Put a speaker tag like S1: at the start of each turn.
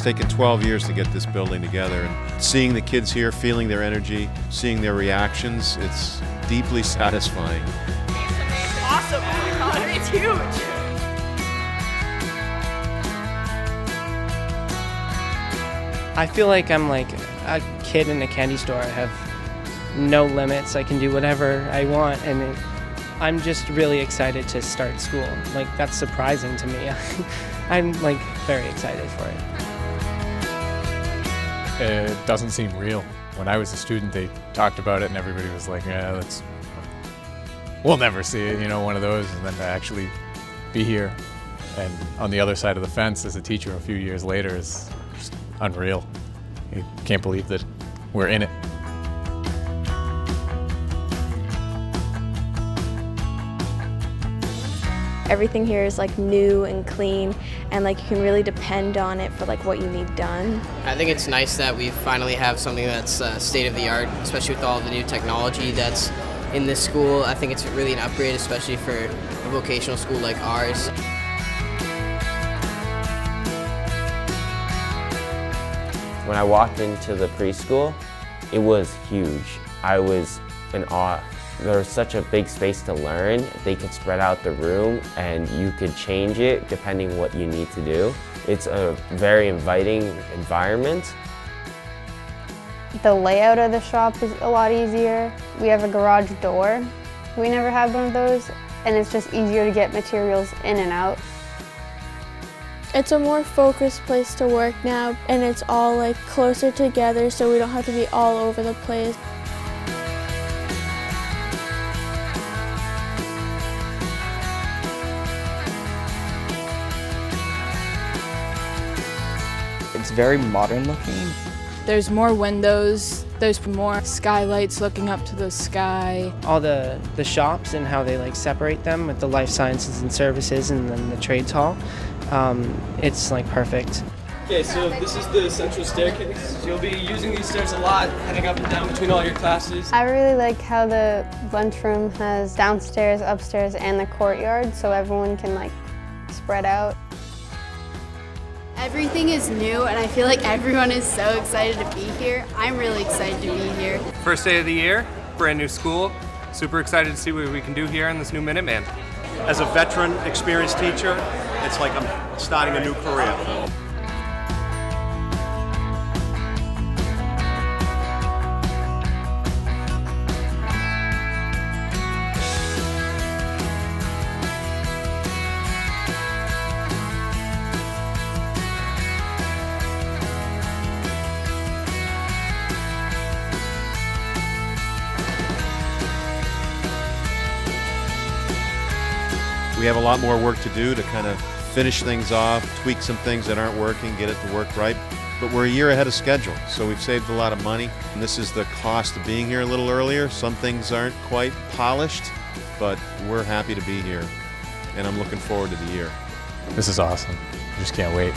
S1: It's taken 12 years to get this building together, and seeing the kids here, feeling their energy, seeing their reactions, it's deeply satisfying.
S2: Awesome! Oh my god, it's huge!
S3: I feel like I'm like a kid in a candy store. I have no limits. I can do whatever I want, and it, I'm just really excited to start school. Like that's surprising to me. I'm like very excited for it.
S4: It doesn't seem real. When I was a student, they talked about it, and everybody was like, "Yeah, that's we'll never see it." You know, one of those, and then to actually be here and on the other side of the fence as a teacher a few years later is just unreal. You can't believe that we're in it.
S5: Everything here is like new and clean and like you can really depend on it for like what you need done.
S6: I think it's nice that we finally have something that's uh, state of the art, especially with all the new technology that's in this school. I think it's really an upgrade, especially for a vocational school like ours.
S7: When I walked into the preschool, it was huge. I was in awe there was such a big space to learn. They could spread out the room and you could change it depending what you need to do. It's a very inviting environment.
S8: The layout of the shop is a lot easier. We have a garage door. We never had one of those and it's just easier to get materials in and out.
S9: It's a more focused place to work now and it's all like closer together so we don't have to be all over the place.
S10: It's very modern looking.
S11: There's more windows, there's more skylights looking up to the sky.
S3: All the, the shops and how they like separate them with the life sciences and services and then the trades hall, um, it's like perfect.
S12: Okay, so this is the central staircase. You'll be using these stairs a lot, heading up and down between all your classes.
S8: I really like how the lunchroom has downstairs, upstairs, and the courtyard, so everyone can like spread out.
S13: Everything is new and I feel like everyone is so excited to be here. I'm really excited to be here.
S14: First day of the year, brand new school. Super excited to see what we can do here in this new Minuteman.
S15: As a veteran, experienced teacher, it's like I'm starting a new career.
S1: We have a lot more work to do to kind of finish things off, tweak some things that aren't working, get it to work right. But we're a year ahead of schedule, so we've saved a lot of money. And this is the cost of being here a little earlier. Some things aren't quite polished, but we're happy to be here. And I'm looking forward to the year.
S4: This is awesome. I just can't wait.